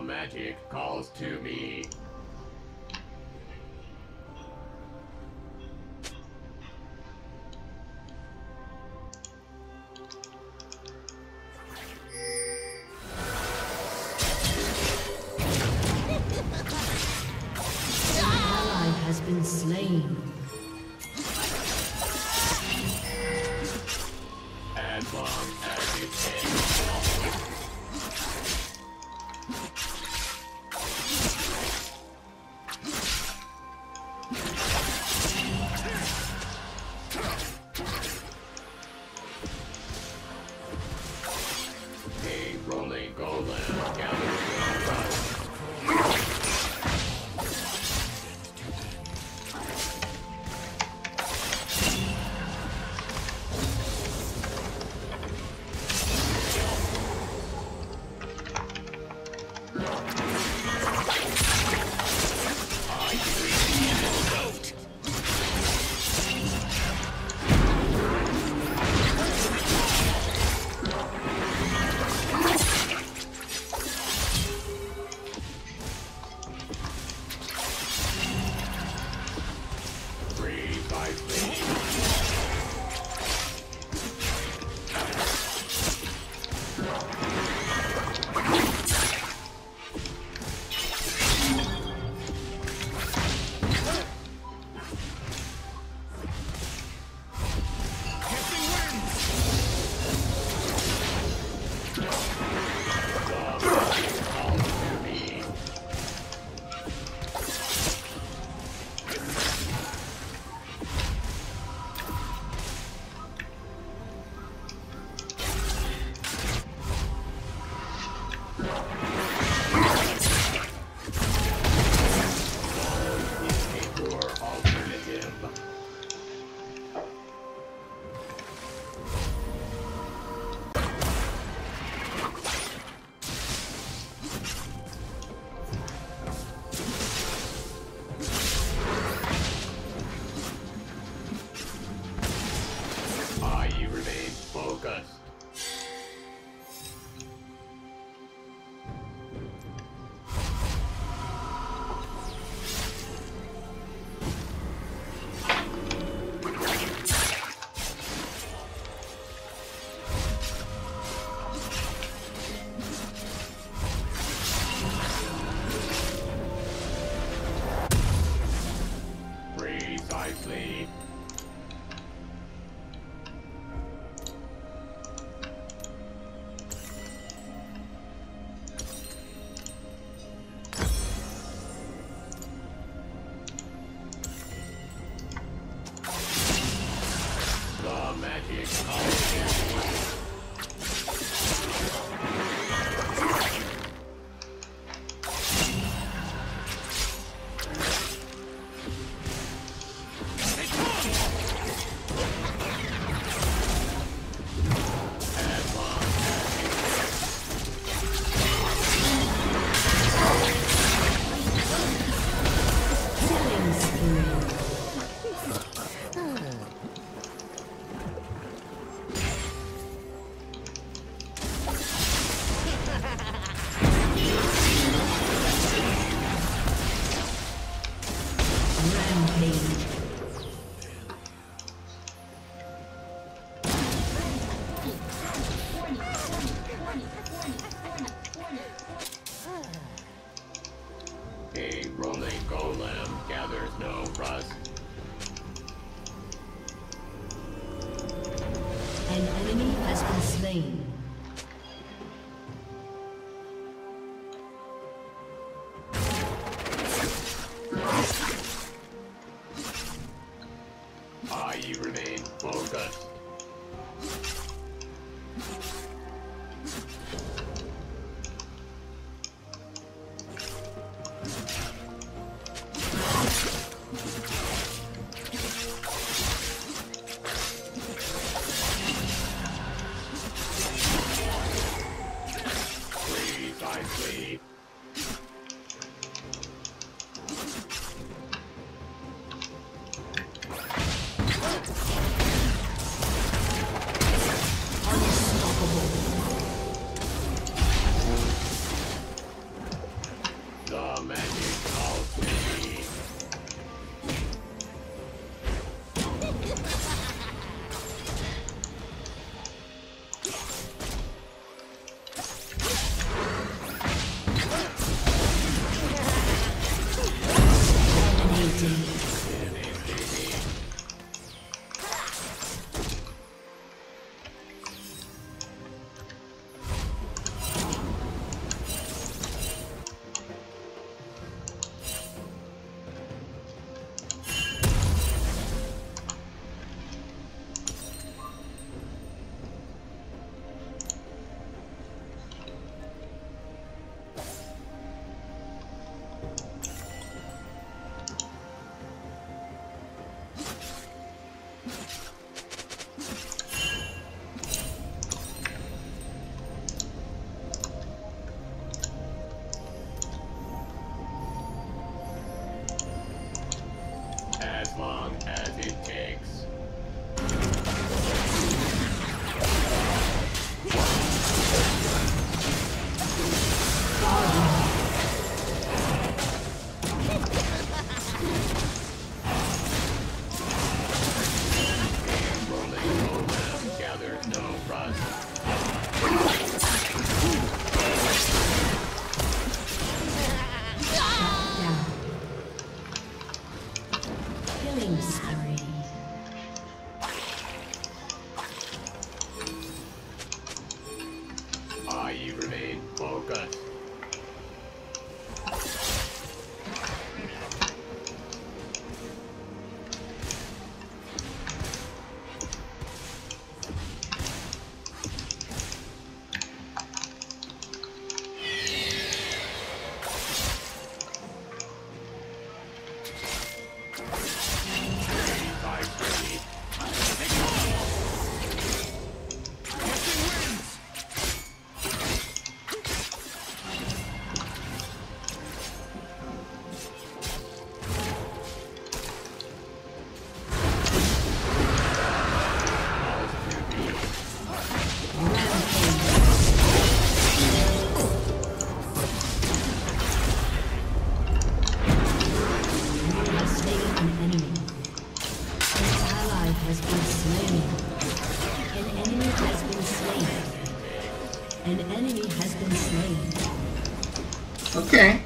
magic calls to me. Has been slain. Precisely. Unstoppable. Victor. Okay.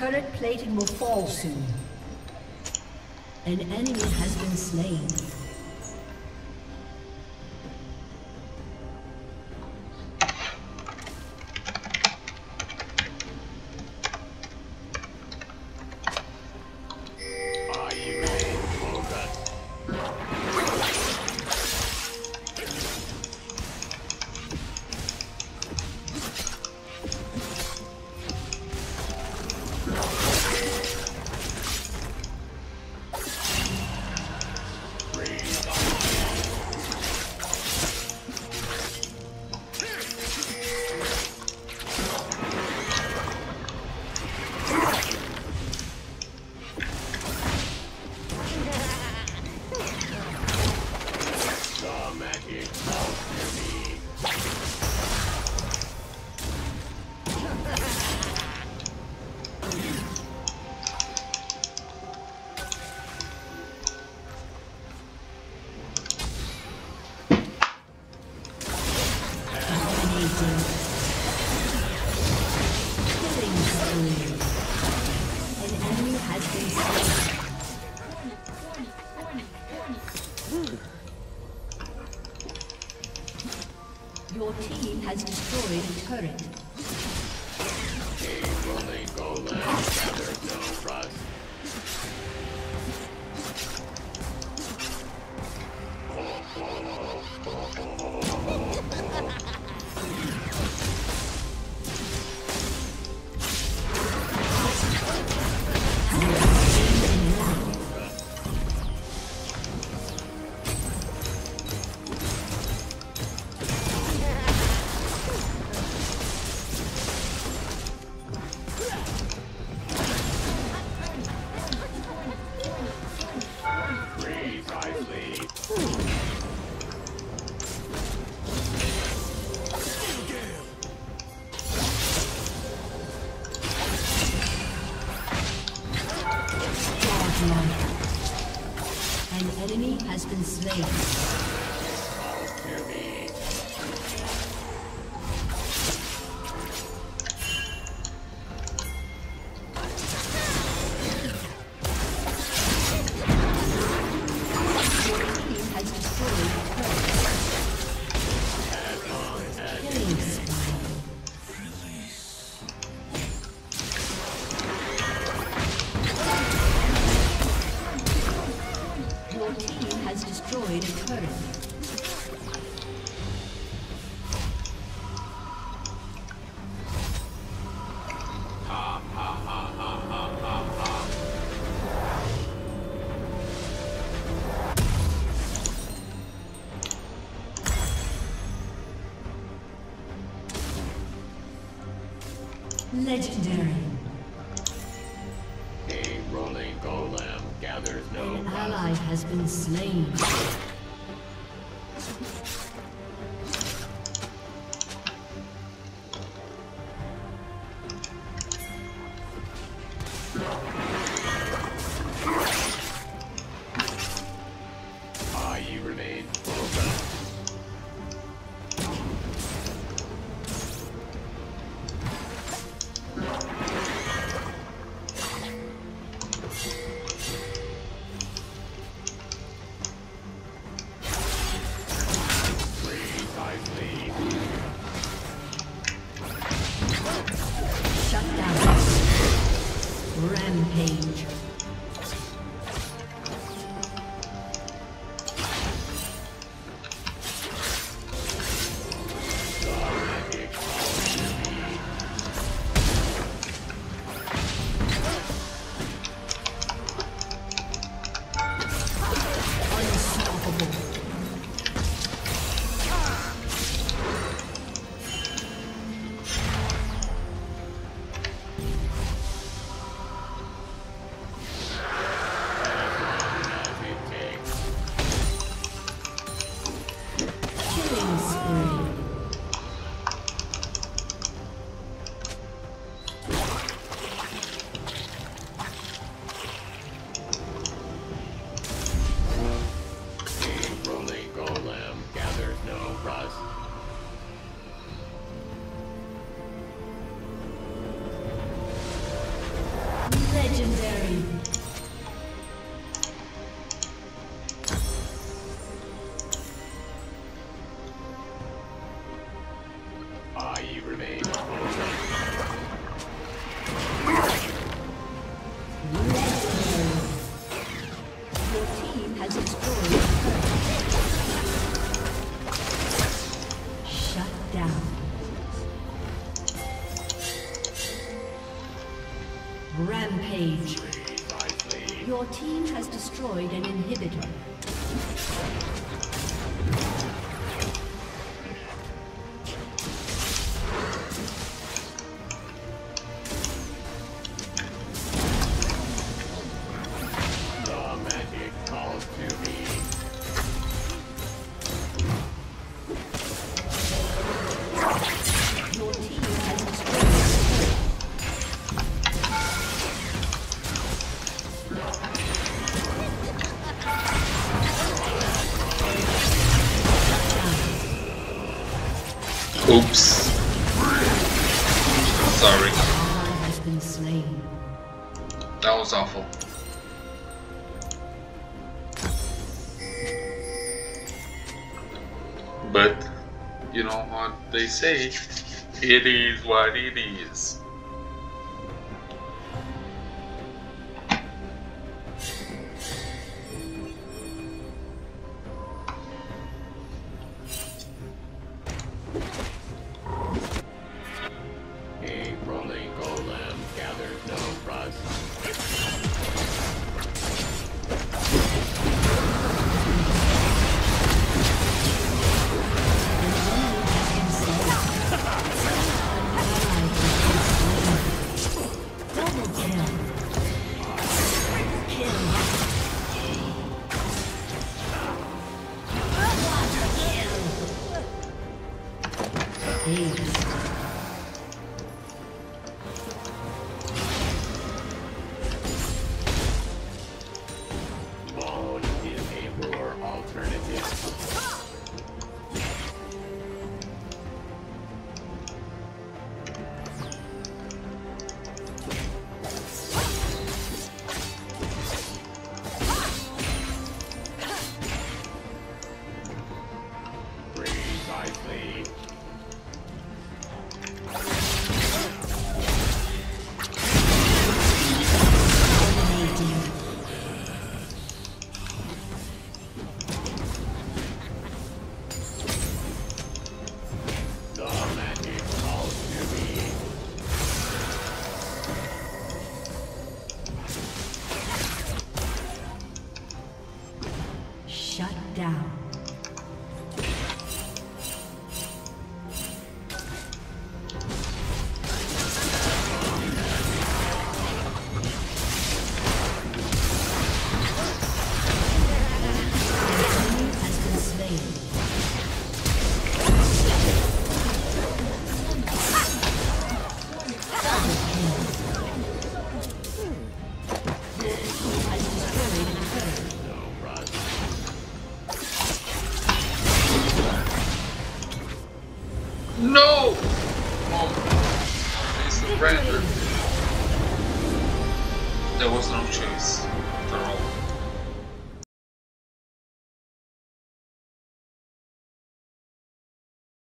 Turret plating will fall soon. An enemy has been slain. slain. Legendary. A rolling golem gathers no. An ally has been slain. Legendary. Rampage. Your team has destroyed an inhibitor. Oops. Sorry. That was awful. But, you know what they say, it is what it is.